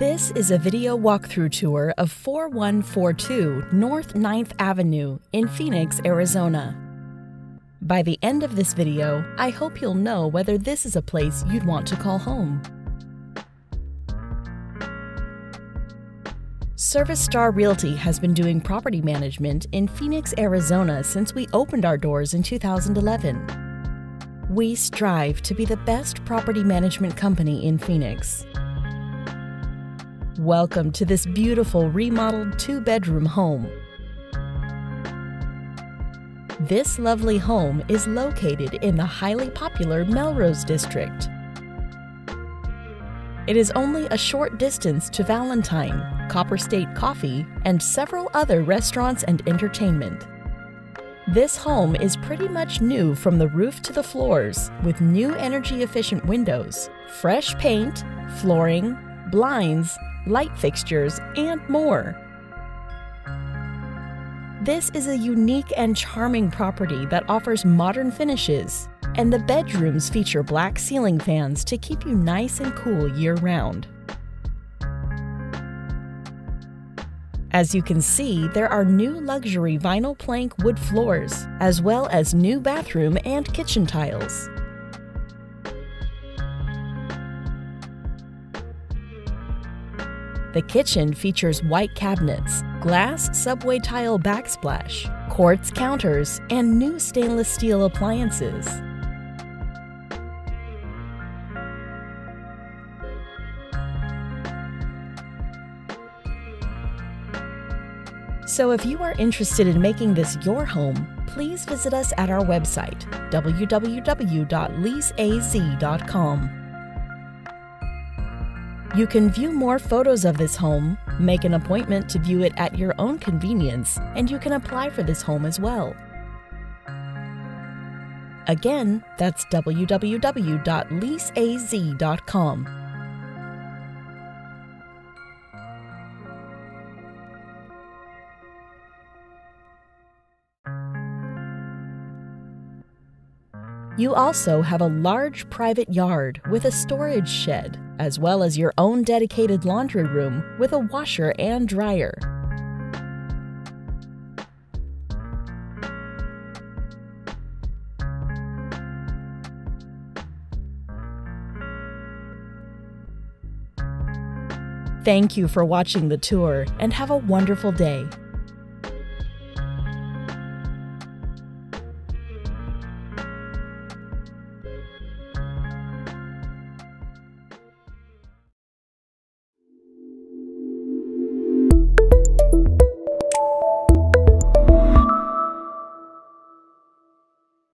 This is a video walkthrough tour of 4142 North 9th Avenue in Phoenix, Arizona. By the end of this video, I hope you'll know whether this is a place you'd want to call home. Service Star Realty has been doing property management in Phoenix, Arizona since we opened our doors in 2011. We strive to be the best property management company in Phoenix. Welcome to this beautiful remodeled two bedroom home. This lovely home is located in the highly popular Melrose District. It is only a short distance to Valentine, Copper Star Coffee, and several other restaurants and entertainment. This home is pretty much new from the roof to the floors with new energy efficient windows, fresh paint, flooring, blinds, light fixtures, and more. This is a unique and charming property that offers modern finishes, and the bedrooms feature black ceiling fans to keep you nice and cool year round. As you can see, there are new luxury vinyl plank wood floors, as well as new bathroom and kitchen tiles. The kitchen features white cabinets, glass subway tile backsplash, quartz counters, and new stainless steel appliances. So if you are interested in making this your home, please visit us at our website, www.leaseaz.com. You can view more photos of this home, make an appointment to view it at your own convenience, and you can apply for this home as well. Again, that's www.leaseaz.com. You also have a large private yard with a storage shed, as well as your own dedicated laundry room with a washer and dryer. Thank you for watching the tour and have a wonderful day.